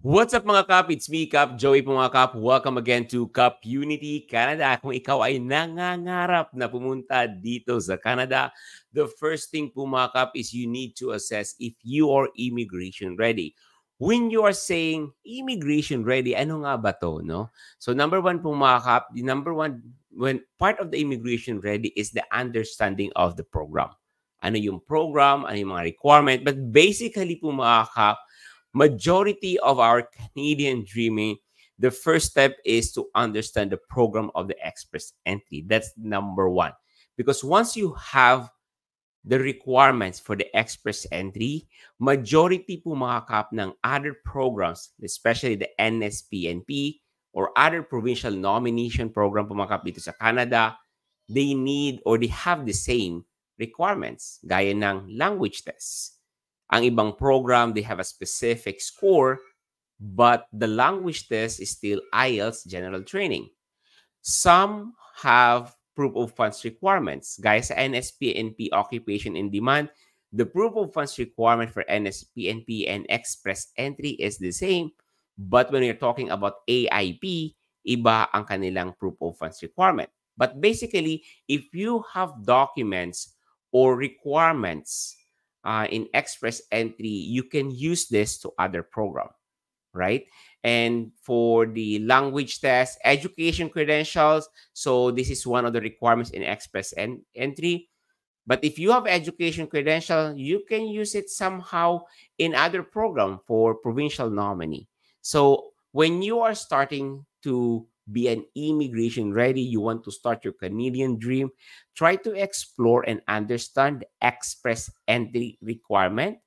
What's up mga Kap? It's me, Kap Joey po mga Kap. Welcome again to Kap Unity Canada. Kung ikaw ay nangangarap na pumunta dito sa Canada, the first thing po mga Kap is you need to assess if you are immigration ready. When you are saying immigration ready, ano nga ba to, no? So number one po mga Kap, the number one, when part of the immigration ready is the understanding of the program. Ano yung program, ano yung mga requirement, but basically po mga Kap, majority of our Canadian dreaming, the first step is to understand the program of the express entry. That's number one. Because once you have the requirements for the express entry, majority po mga kap ng other programs, especially the NSPNP or other provincial nomination program po mga kap dito sa Canada, they need or they have the same requirements gaya ng language tests ang ibang program, they have a specific score, but the language test is still IELTS general training. Some have proof of funds requirements. Guys, NSPNP occupation in demand, the proof of funds requirement for NSPNP and express entry is the same. But when you're talking about AIP, iba ang kanilang proof of funds requirement. But basically, if you have documents or requirements uh, in Express Entry, you can use this to other program, right? And for the language test, education credentials, so this is one of the requirements in Express en Entry. But if you have education credential, you can use it somehow in other program for provincial nominee. So when you are starting to be an immigration ready, you want to start your Canadian dream, try to explore and understand the express entry requirement.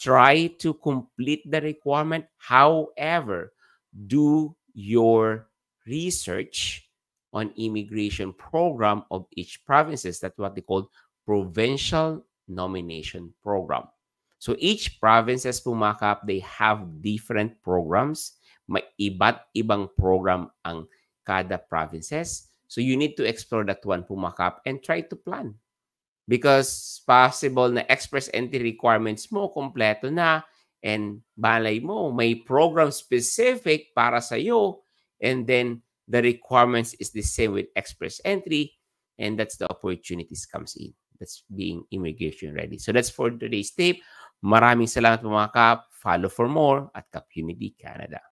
Try to complete the requirement. However, do your research on immigration program of each provinces. That's what they call provincial nomination program. So each provinces pumakap, they have different programs. May iba't ibang program ang kada provinces. So you need to explore that one pumakap and try to plan. Because possible na express entry requirements mo kompleto na and balay mo may program specific para sa iyo and then the requirements is the same with express entry and that's the opportunities comes in. That's being immigration ready. So that's for today's tape. Maraming salamat mga kap. Follow for more at Cap Unity Canada.